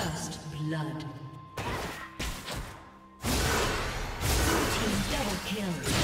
First blood. Team double kill.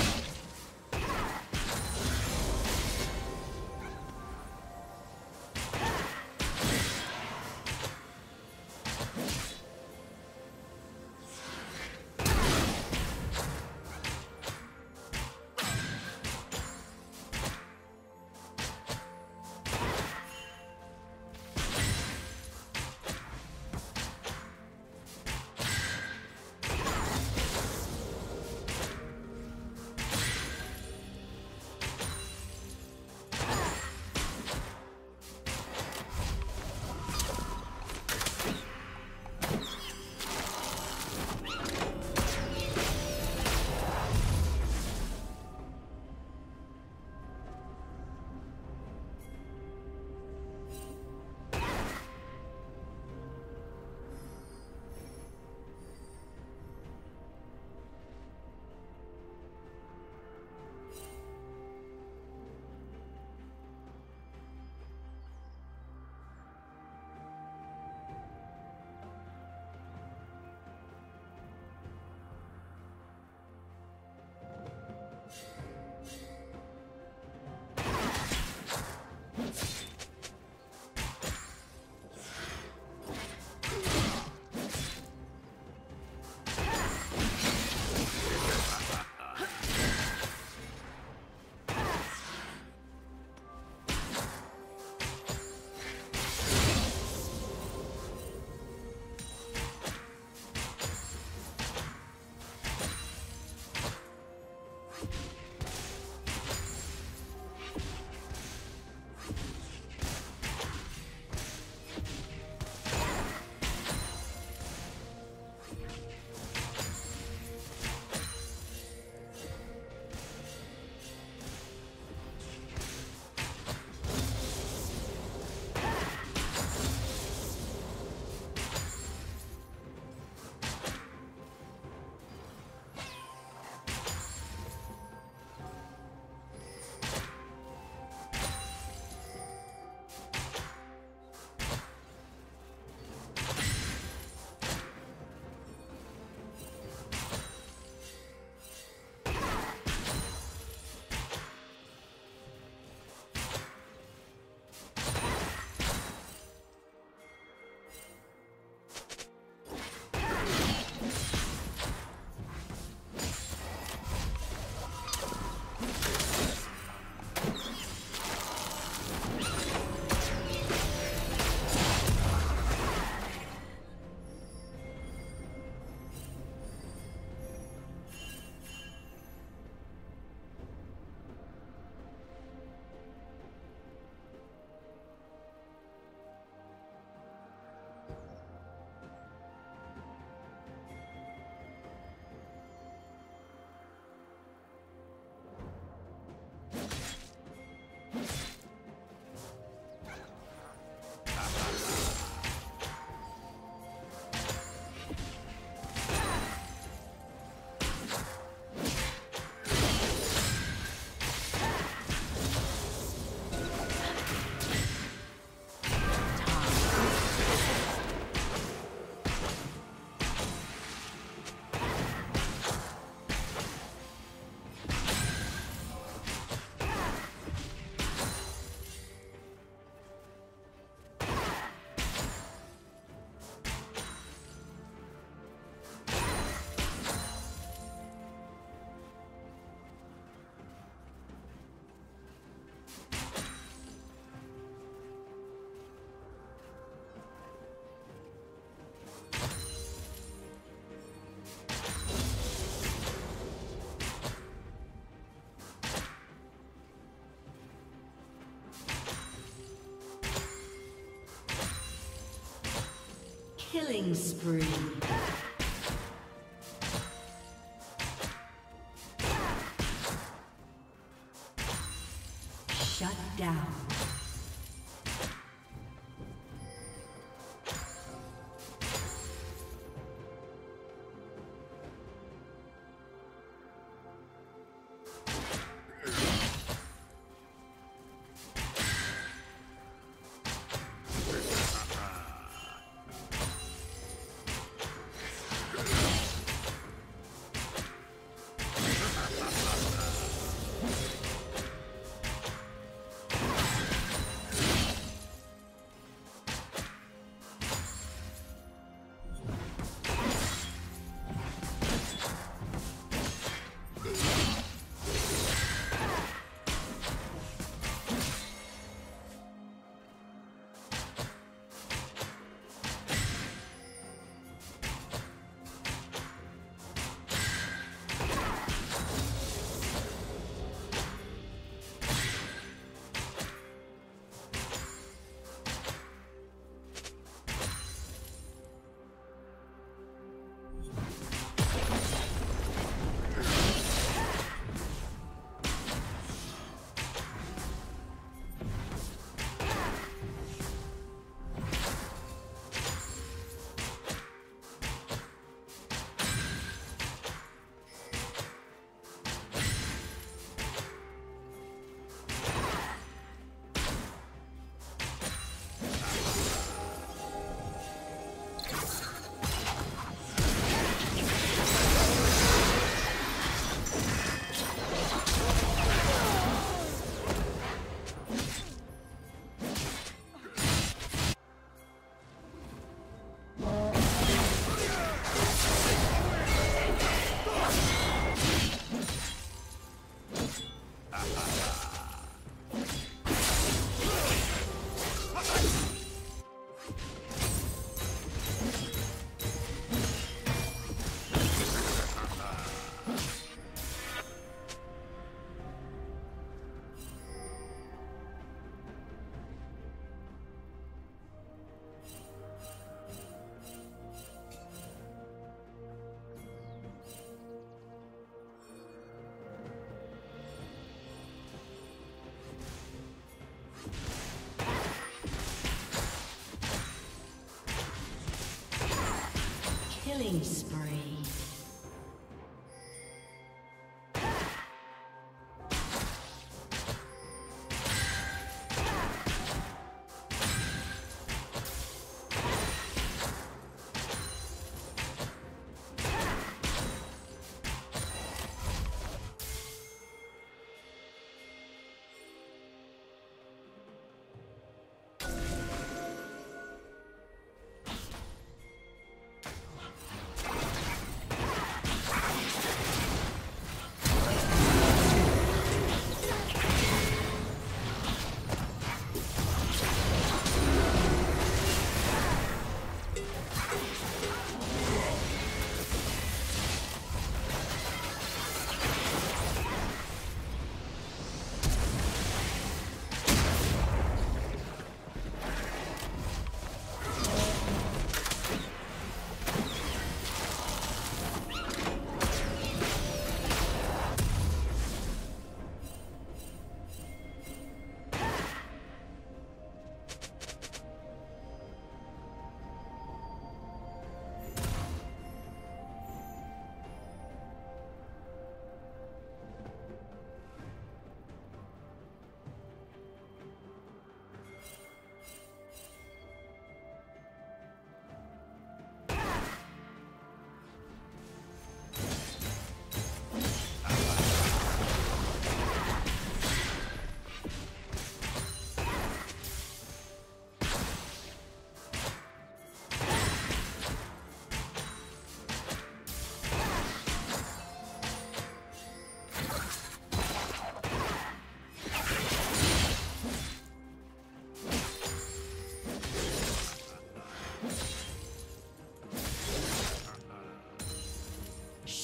Killing spree. Killing spree.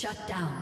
Shut down.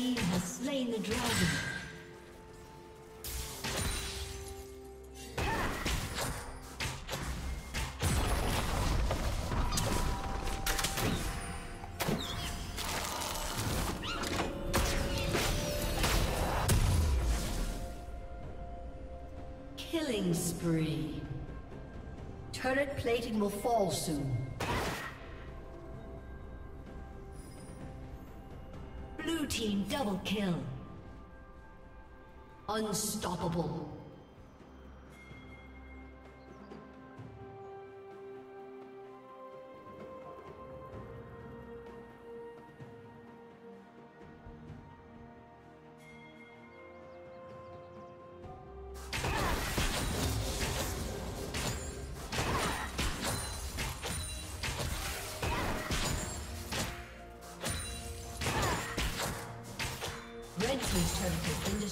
Team has slain the dragon. Killing spree. Turret plating will fall soon. Double kill. Unstoppable.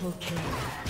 Triple kill.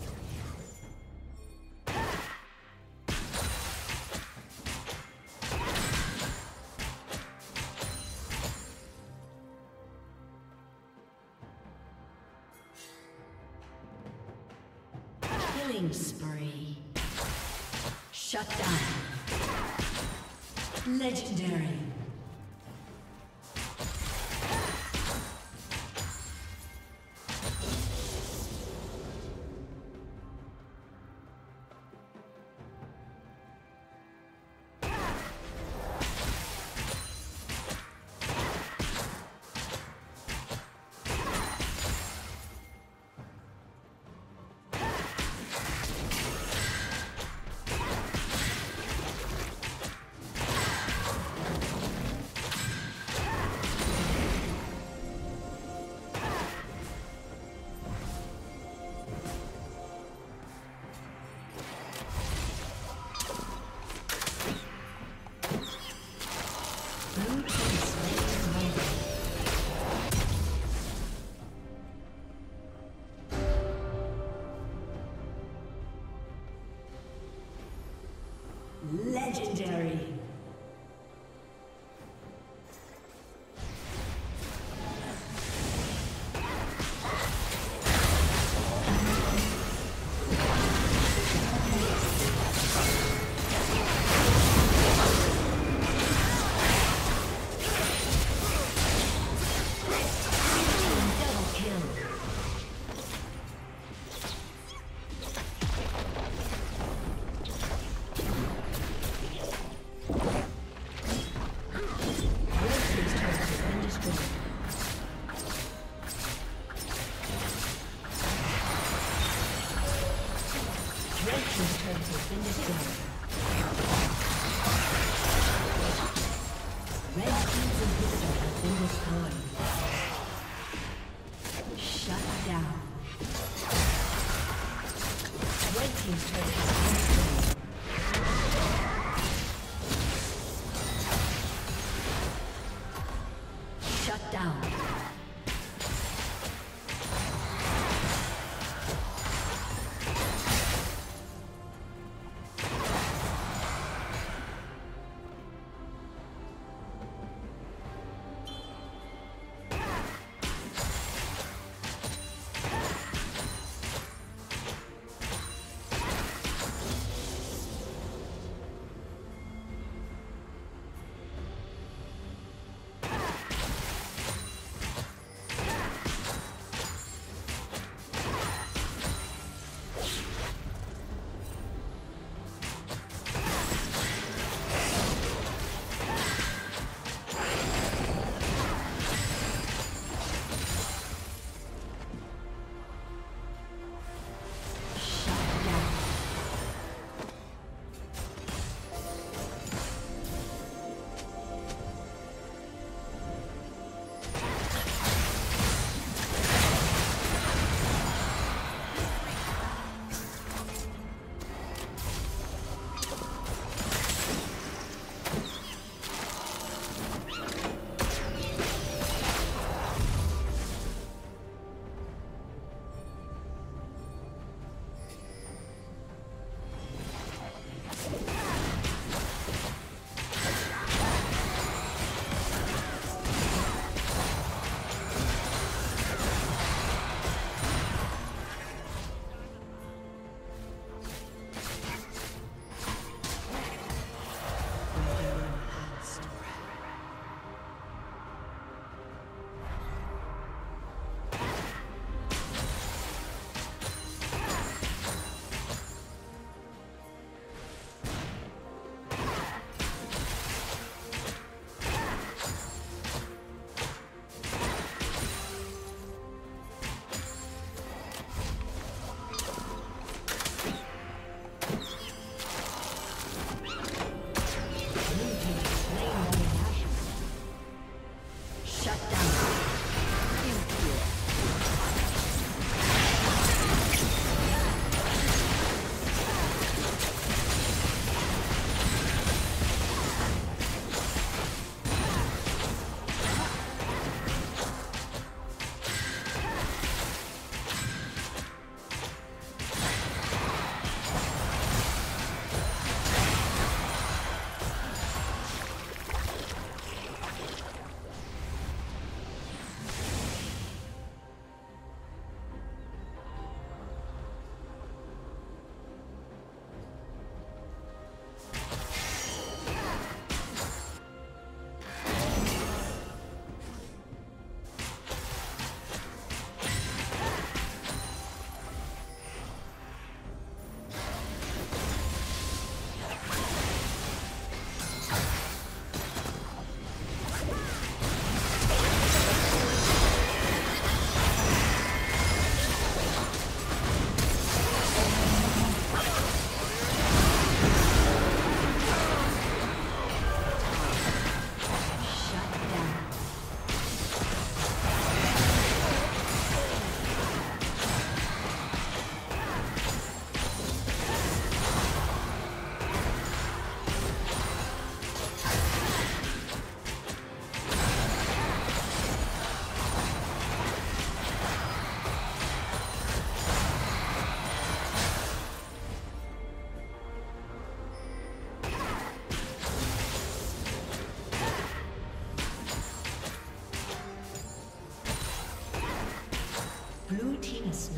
been destroyed.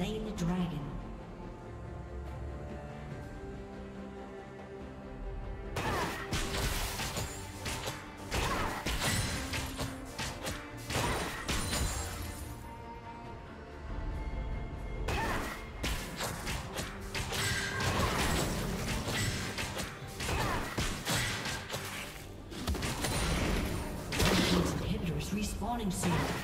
Slain the dragon. respawning soon.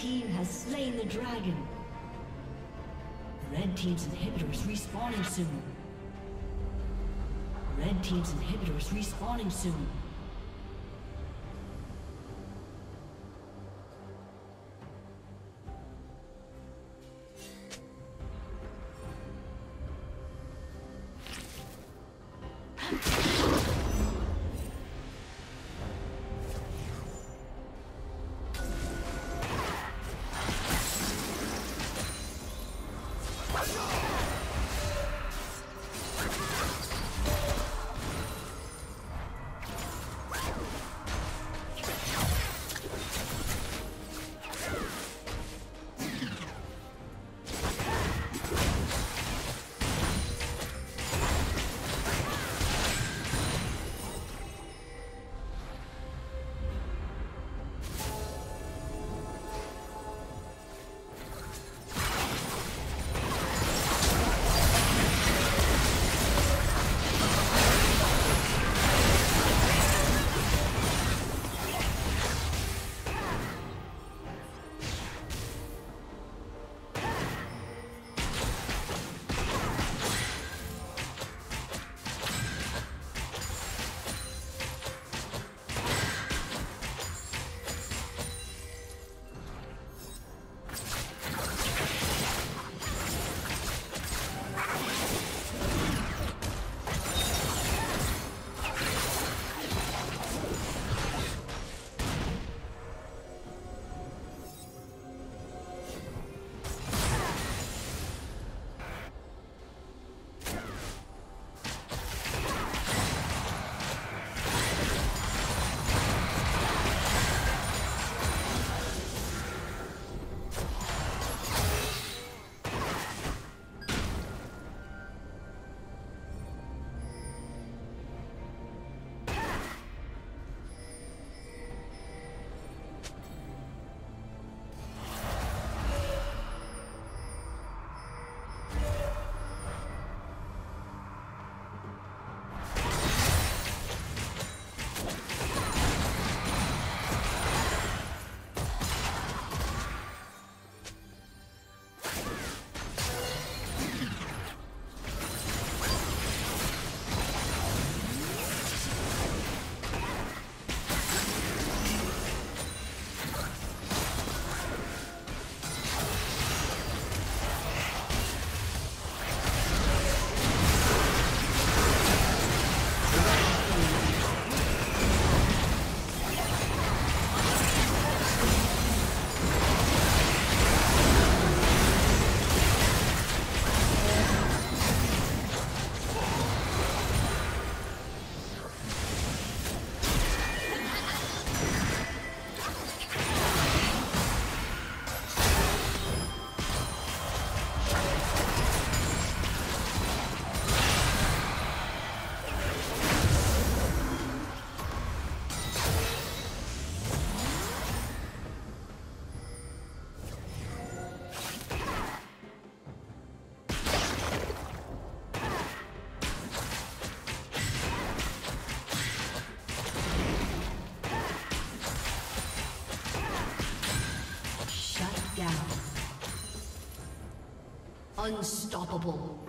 Team has slain the dragon. Red team's inhibitors respawning soon. Red team's inhibitors respawning soon. Unstoppable.